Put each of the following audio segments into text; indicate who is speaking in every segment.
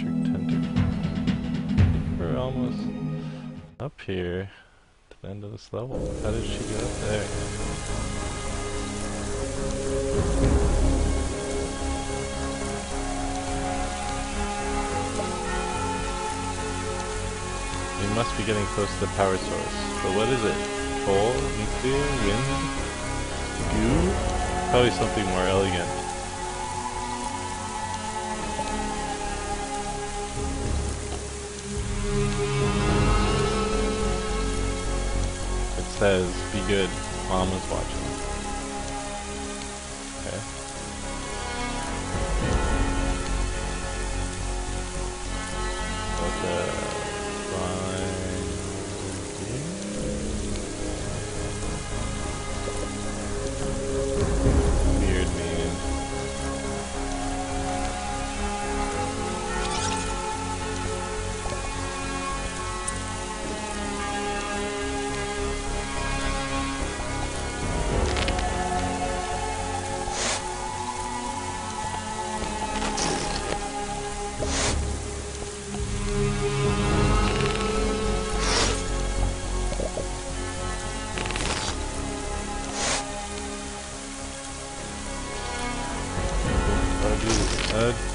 Speaker 1: electric tentacle. We're almost up here to the end of this level. How did she get up there? We must be getting close to the power source. But what is it? Coal? Nuclear? Wind? Goo? Probably something more elegant. Says, be good, mom is watching.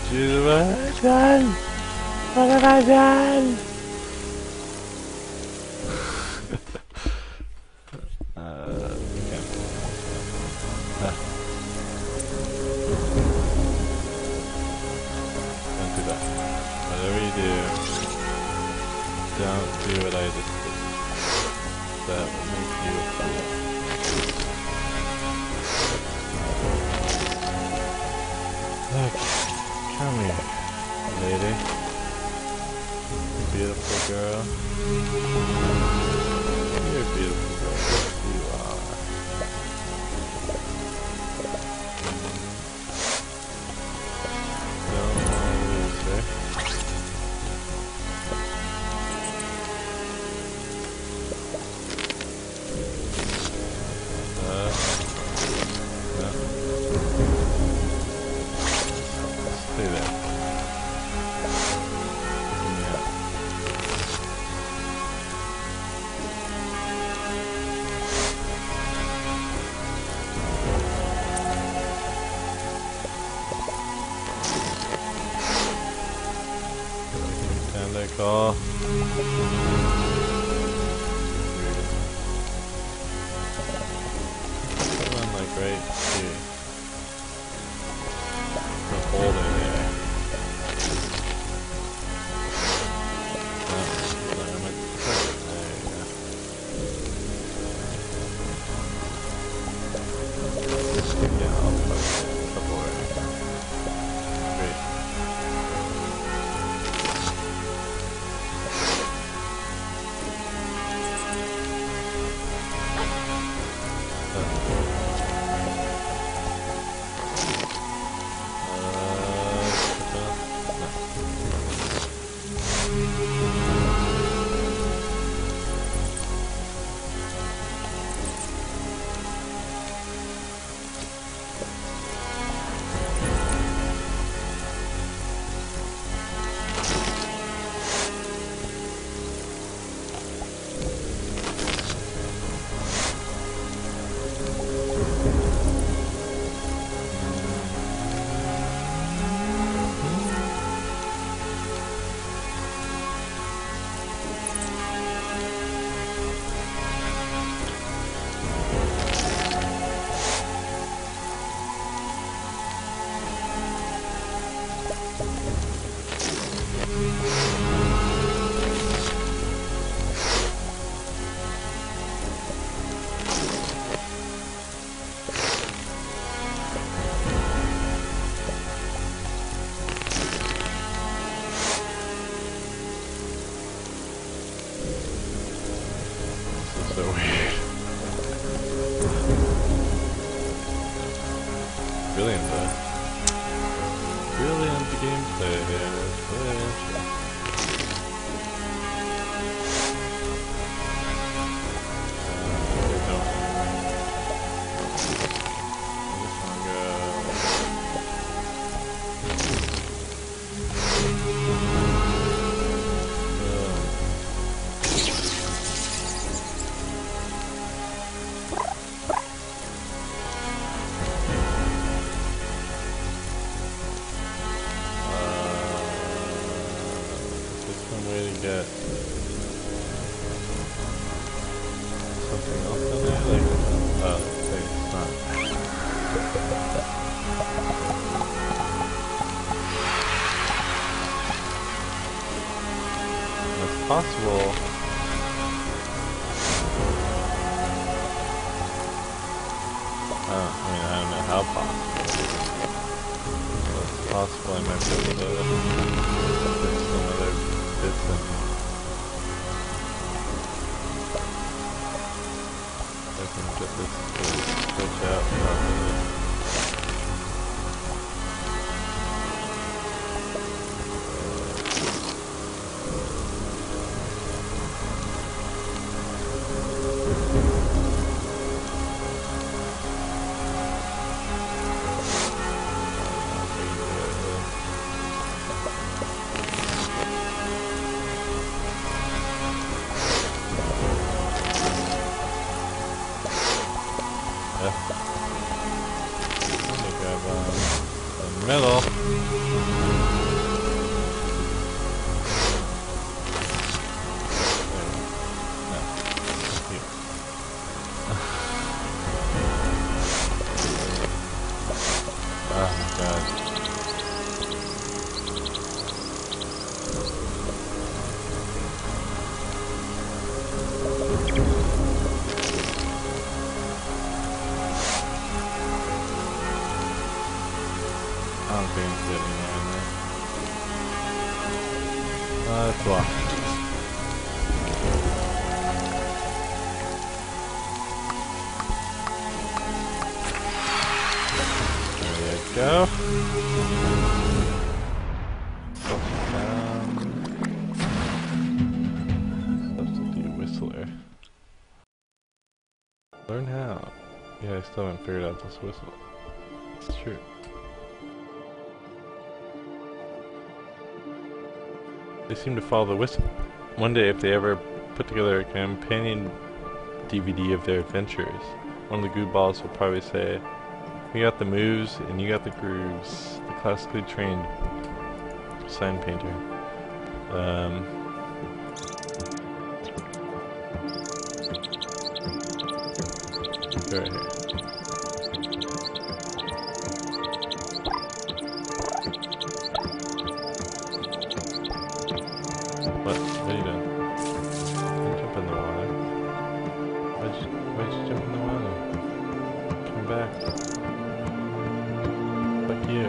Speaker 1: Jesus. What have I done? What have I done? uh. Don't do that. Whatever you do, don't do what I did. Come here, lady. Beautiful girl. Just get down, you get? Something else in there? Like, oh, wait, it's not. It's possible. Oh, I mean, I don't know how possible. It's possible I might be able to some other Yeah. Let me grab um, the middle. I don't think it's getting anywhere in there. Uh, it's locked. There you go. Substitute whistler. Learn how. Yeah, I still haven't figured out this whistle. It's true. They seem to follow the whistle. One day, if they ever put together a companion DVD of their adventures, one of the goo balls will probably say, We got the moves and you got the grooves. The classically trained sign painter. Um, right here. Back. Fuck you.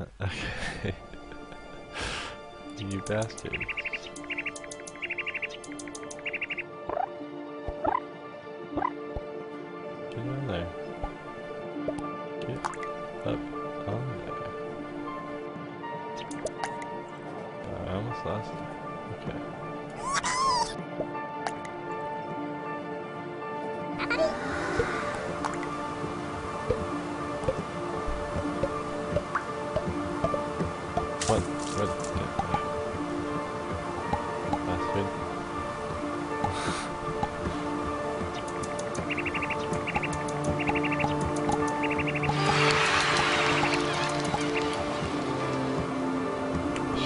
Speaker 1: okay. you bastard. Get there. Get up on there. I almost lost. Okay.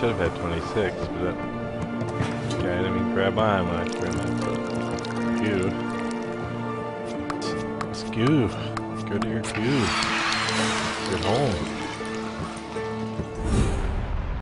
Speaker 1: Should have had 26, but that guy didn't even grab on when I threw the goo. It's goo. Go to your goo. Your home.